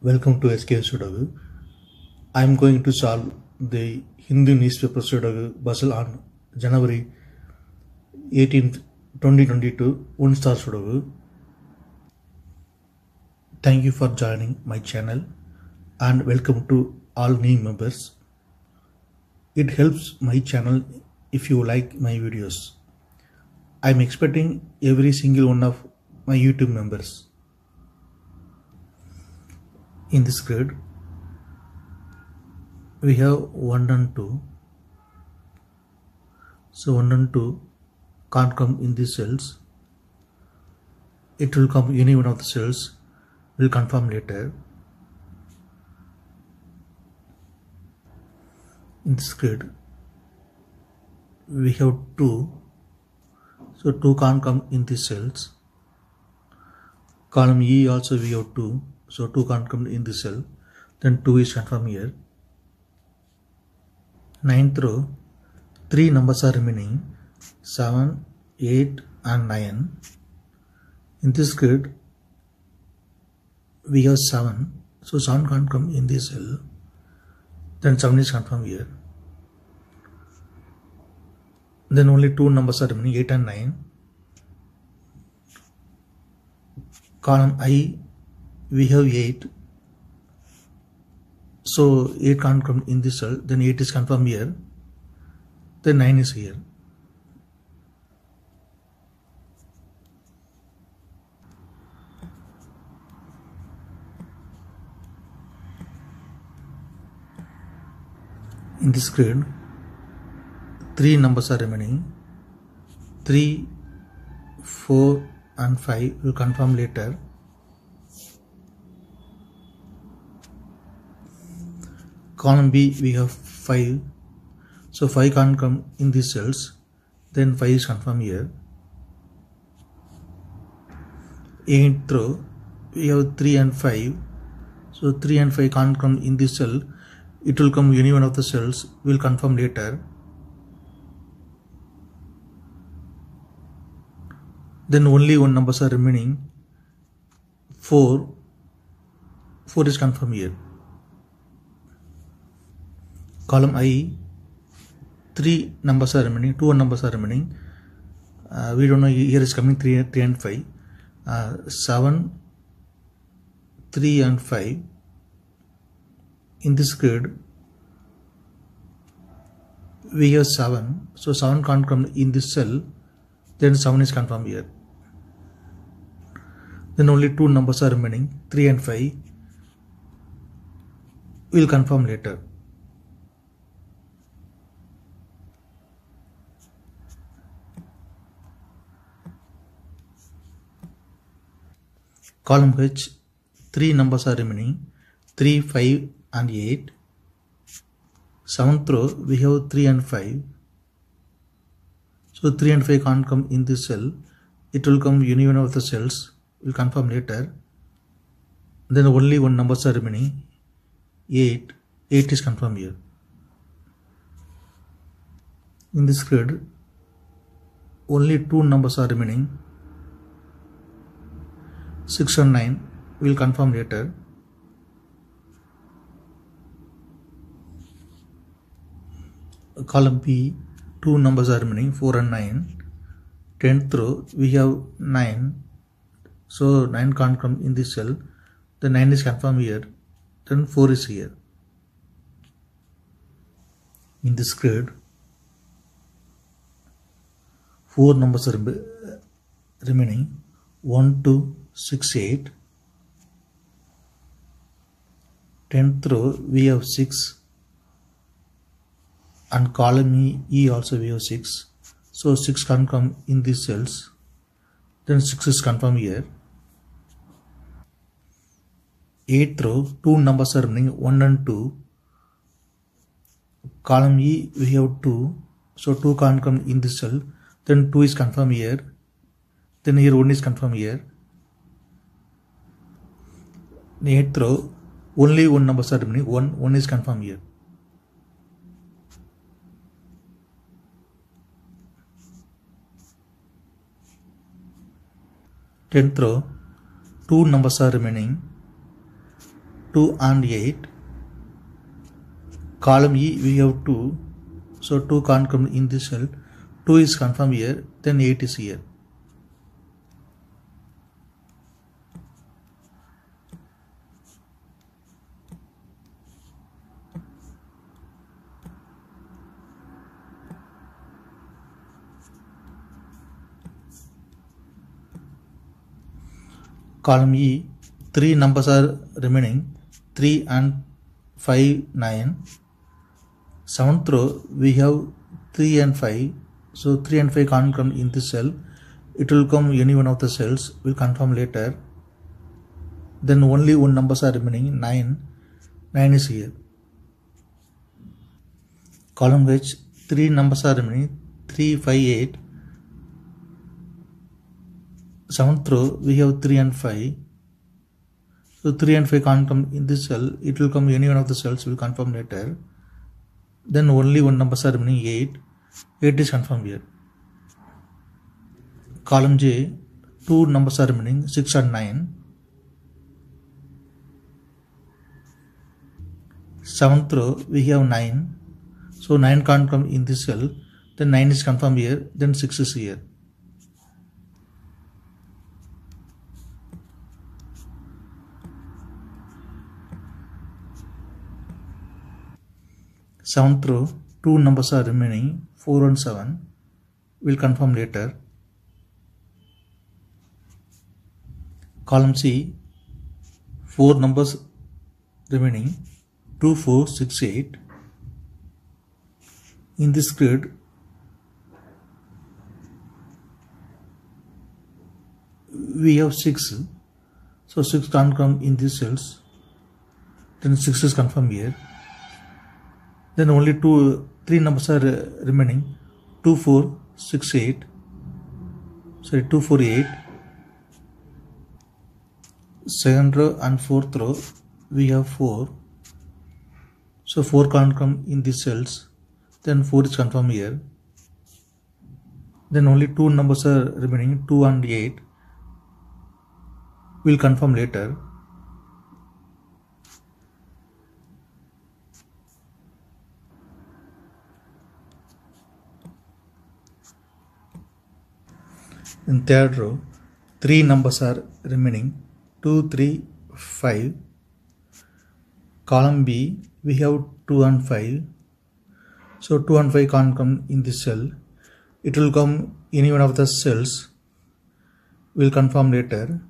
Welcome to SK Sudoku. I am going to solve the Hindu newspaper Sudoku puzzle on January 18th, 2022, one star Sudoku. Thank you for joining my channel and welcome to all new members. It helps my channel if you like my videos. I am expecting every single one of my YouTube members. In this grid, we have 1 and 2. So 1 and 2 can't come in these cells. It will come any one of the cells. We'll confirm later. In this grid, we have 2. So 2 can't come in these cells. Column E also we have 2. So 2 can't come in this cell. Then 2 is confirmed here. Ninth row, 3 numbers are remaining. 7, 8 and 9. In this grid, we have 7. So 7 can't come in this cell. Then 7 is confirmed here. Then only two numbers are remaining 8 and 9. Column I we have 8 so 8 can't come in this cell then 8 is confirmed here. Then 9 is here. In this grid three numbers are remaining. 3 4 and 5 will confirm later column B we have 5 so 5 can't come in these cells. Then 5 is confirmed here. 8th row we have 3 and 5 so 3 and 5 can't come in this cell. It will come any one of the cells we'll confirm later. Then only one numbers are remaining. 4 4 is confirmed here column I, three numbers are remaining, two numbers are remaining. Uh, we don't know here is coming 3, 3 and 5. Uh, 7, 3 and 5. In this grid, we have 7. So 7 can't come in this cell. Then 7 is confirmed here. Then only two numbers are remaining, 3 and 5. We'll confirm later. Column H three numbers are remaining. 3 5 and 8 seventh row we have 3 and 5 so 3 and 5 can't come in this cell. It will come union of the cells. We'll confirm later. Then only one numbers are remaining. 8 8 is confirmed here. In this grid only two numbers are remaining 6 and 9 we'll confirm later. Column B two numbers are remaining 4 and 9 10th row we have 9 so 9 can't come in this cell. The 9 is confirmed here then 4 is here. In this grid 4 numbers are remaining. 1 2 6 8 10th row we have 6 and column E, e also we have 6 so 6 can come in these cells. Then 6 is confirmed here. 8th row two numbers are running 1 and 2 column E we have 2 so 2 can't come in this cell. Then 2 is confirmed here. Then here 1 is confirmed here in row only one number are remaining one one is confirmed here. tenth row two numbers are remaining 2 and 8 column E we have 2 so 2 can't come in this cell 2 is confirmed here then 8 is here column E three numbers are remaining 3 and 5 9 seventh row we have 3 and 5 so 3 and 5 can't come in this cell. It will come any one of the cells. We'll confirm later. Then only one numbers are remaining 9 9 is here. Column H 3 numbers are remaining 3 5 8 seventh row we have 3 and 5 so 3 and 5 can't come in this cell. It will come any one of the cells we'll confirm later. Then only one numbers are remaining 8 8 is confirmed here. Column J two numbers are remaining 6 and 9 seventh row we have 9 so 9 can't come in this cell. Then 9 is confirmed here. Then 6 is here row two numbers are remaining 4 and 7 we'll confirm later. Column C four numbers remaining 2 4 6 8 in this grid we have 6 so 6 can't come in these cells. Then 6 is confirmed here then only two three numbers are remaining. 2 4 6 8 sorry 2 4 8 second row and fourth row we have 4 so 4 can't come in these cells. Then 4 is confirmed here. Then only two numbers are remaining 2 and 8 we'll confirm later in third row three numbers are remaining. 2 3 5 column b we have 2 and 5 so 2 and 5 can't come in this cell. It will come any one of the cells. We'll confirm later.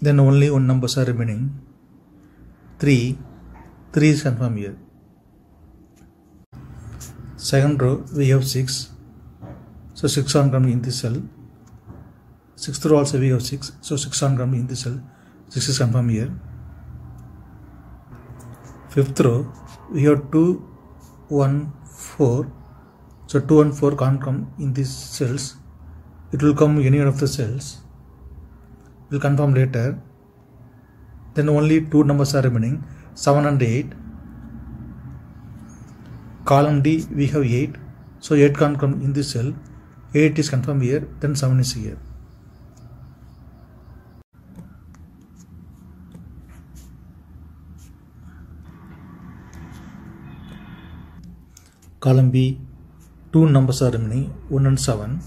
Then only one numbers are remaining. 3 3 is confirmed here. Second row we have 6 so 6 on coming in this cell. 6th row also we have 6. So 6 on coming in this cell. 6 is confirmed here. 5th row we have 2, 1, 4. So 2 and 4 can't come in these cells. It will come any of the cells. We'll confirm later. Then only two numbers are remaining 7 and 8. Column D we have 8. So 8 can't come in this cell. 8 is confirmed here, then 7 is here. Column B, two numbers are remaining, 1 and 7.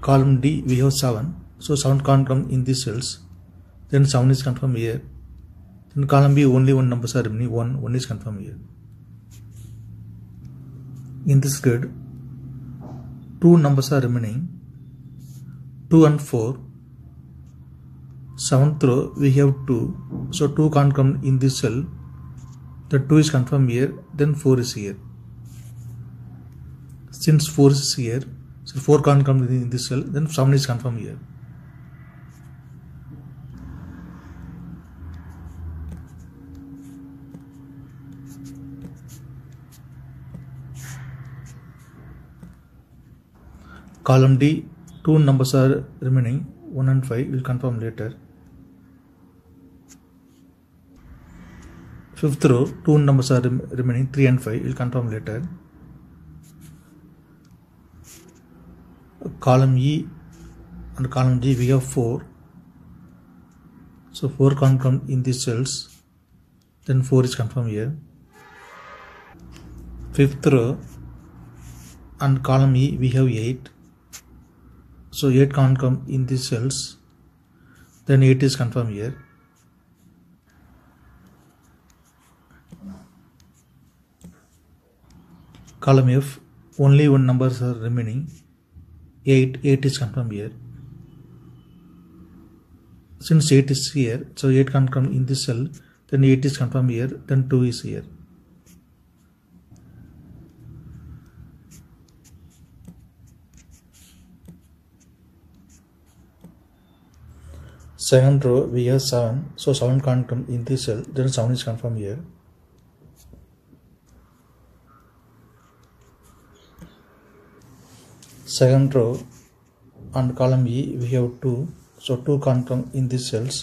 Column D, we have 7. So 7 can't come in these cells. Then 7 is confirmed here. In column B, only one numbers are remaining, 1, 1 is confirmed here. In this grid, two numbers are remaining. 2 and 4 seventh row we have 2 so 2 can't come in this cell. The 2 is confirmed here then 4 is here. Since 4 is here so 4 can't come in this cell then 7 is confirmed here column D two numbers are remaining 1 and 5 we'll confirm later fifth row two numbers are rem remaining 3 and 5 we'll confirm later column E and column G we have 4 So 4 can't in these cells. Then 4 is confirmed here. Fifth row and column E we have 8. So 8 can't come in these cells. Then 8 is confirmed here. Column F only one numbers are remaining. 8 8 is confirmed here since 8 is here so 8 can't come in this cell then 8 is confirmed here then 2 is here second row we have 7 so 7 can't come in this cell. Then 7 is confirmed here. Second row and column E we have 2 so 2 can't come in these cells.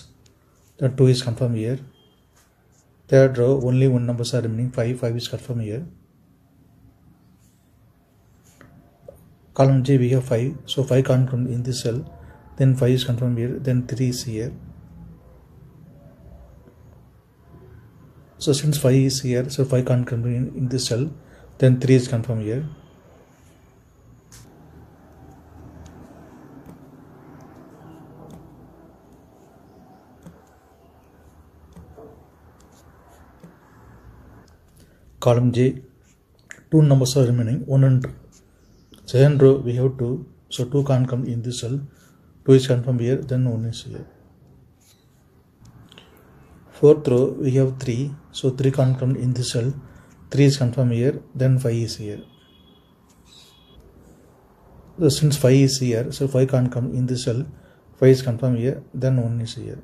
Then 2 is confirmed here. Third row only one numbers are remaining. 5 5 is confirmed here. Column J we have 5 so 5 can't come in this cell then 5 is confirmed here. Then 3 is here. So since 5 is here so 5 confirmed in, in this cell then 3 is confirmed here. Column J, two numbers are remaining, 1 and 2. Second row we have 2, so 2 can't come in this cell. 2 is confirmed here, then 1 is here. Fourth row we have 3, so 3 can't come in this cell. 3 is confirmed here, then 5 is here. So since 5 is here, so 5 can't come in this cell. 5 is confirmed here, then 1 is here.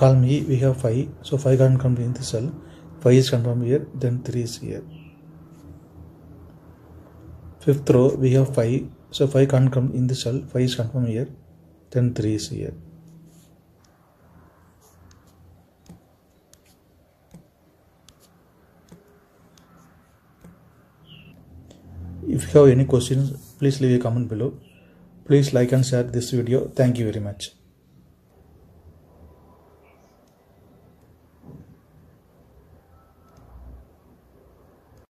Column E we have 5 so 5 can't come in the cell. 5 is confirmed here then 3 is here. Fifth row we have 5 so 5 can't come in the cell. 5 is confirmed here then 3 is here. If you have any questions please leave a comment below. Please like and share this video. Thank you very much